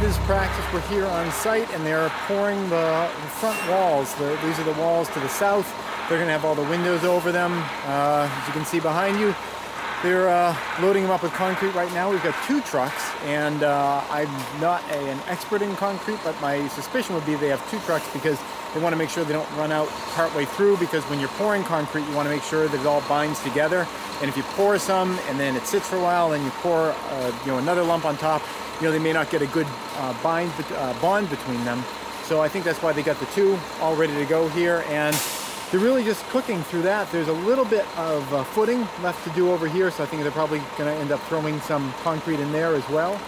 Rivers Praxis. We're here on site and they're pouring the, the front walls. The, these are the walls to the south. They're going to have all the windows over them. Uh, as you can see behind you, they're uh, loading them up with concrete right now. We've got two trucks, and uh, I'm not a, an expert in concrete, but my suspicion would be they have two trucks because they want to make sure they don't run out partway through because when you're pouring concrete, you want to make sure that it all binds together. And if you pour some and then it sits for a while, and you pour uh, you know another lump on top, you know they may not get a good uh, bind uh, bond between them. So I think that's why they got the two all ready to go here. And they're really just cooking through that. There's a little bit of uh, footing left to do over here, so I think they're probably going to end up throwing some concrete in there as well.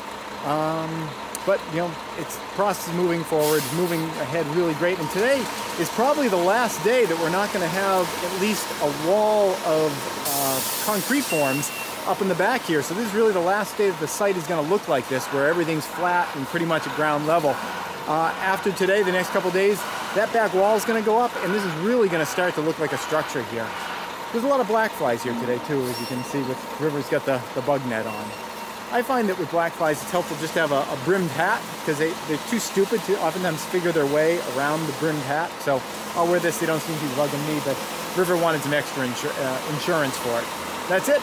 Um, but you know, it's process moving forward, moving ahead really great. And today is probably the last day that we're not going to have at least a wall of uh, concrete forms up in the back here. So this is really the last day that the site is going to look like this, where everything's flat and pretty much at ground level. Uh, after today, the next couple days, that back wall is going to go up, and this is really going to start to look like a structure here. There's a lot of black flies here today too, as you can see with River's got the, the bug net on. I find that with black flies, it's helpful just to have a, a brimmed hat because they, they're too stupid to oftentimes figure their way around the brimmed hat. So I'll wear this, they don't seem to be bugging me, but River wanted some extra insur uh, insurance for it. That's it.